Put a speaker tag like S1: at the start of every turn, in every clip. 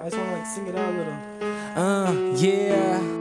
S1: I just wanna like sing it out a little.
S2: Uh, yeah.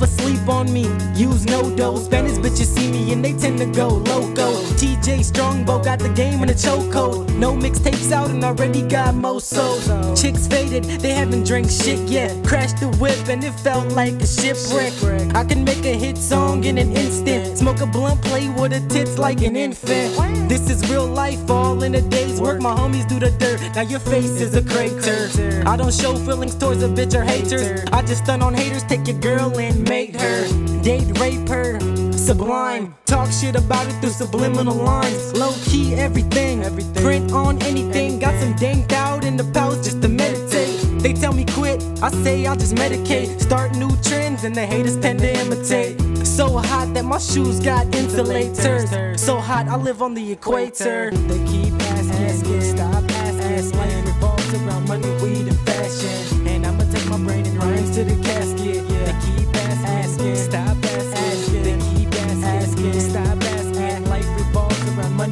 S2: Never sleep on me. Use NoDoz. Spanish bitches see me and they tend to go loco. TJ Strongbow got the game in a chokehold. No mixtapes out and already got most sold. Chicks faded, they haven't drank shit yet. Crashed the whip and it felt like a shipwreck. I can make a hit song in an instant. Smoke a blunt, play with the tits like an infant. This is real life, all in a day's work. My homies do the dirt. Now your face is a crater. I don't show feelings towards a bitch or haters. I just stun on haters, take your girl and mate her. Date, rape her. Sublime, talk shit about it through subliminal lines. Low key, everything. everything. Print on anything. Got some danked out in the pouch just to meditate. They tell me quit, I say I'll just medicate. Start new trends and the haters tend to imitate. So hot that my shoes got insulators. So hot I live on the equator. They keep asking, stop asking.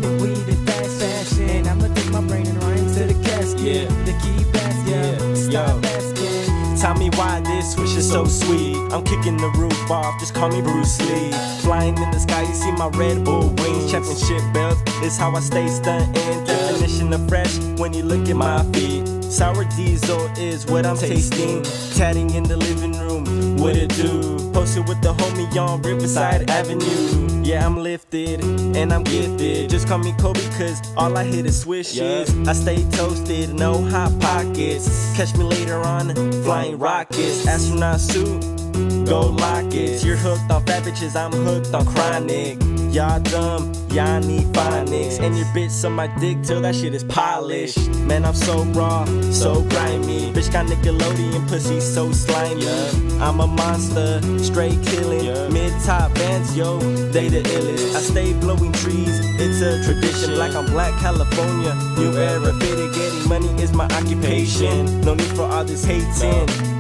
S2: Around money, weed, and fashion. And I'ma take my brain and rhymes to the casket.
S3: Yeah.
S2: They keep asking, stop
S3: Yo.
S2: asking.
S3: Tell me why this wish is so sweet. I'm kicking the roof off, just call me Bruce Lee. Flying in the sky, you see my Red Bull wings. Championship belt is how I stay stunting. Definition of fresh when you look at my feet. Sour diesel is what I'm tasting. Tatting in the living room, what it do? Posted with the homie on Riverside Avenue. Yeah, I'm lifted and I'm gifted. Just call me Kobe, cause all I hit is swishes. I stay toasted, no hot pockets. Catch me later on, flying rockets. Astronaut suit, gold it. You're hooked on fat bitches, I'm hooked on chronic. Y'all dumb, y'all need phonics. And your bitch on my dick till that shit is polished. Man, I'm so raw, so grimy. Bitch got Nickelodeon pussy so slimy. I'm a monster, straight killing. Mid top bands, yo, they the illest. I stay blowing trees, it's a tradition. Like I'm black California, new era fitted. Getting money is my occupation. No need for all this hating.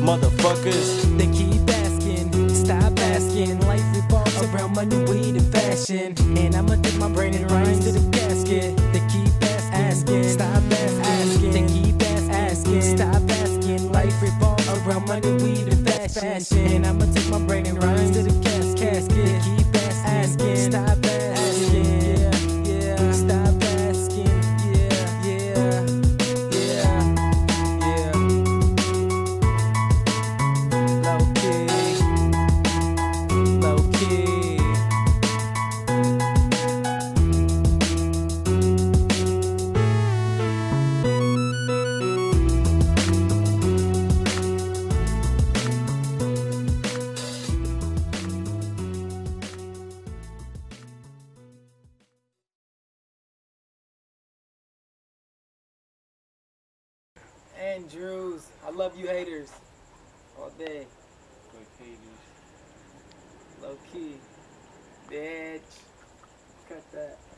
S3: Motherfuckers,
S2: They keep asking, stop asking. Life revolves around money, weed, and fashion. And I'ma take my brain and rhymes to the casket. They keep asking, stop asking. They keep asking, stop asking. Life revolves around money, weed, and fashion. And I'ma take my brain and rhymes to the cas- casket. They keep
S1: Andrews. I love you haters. All day. Low key. Bitch. Cut that.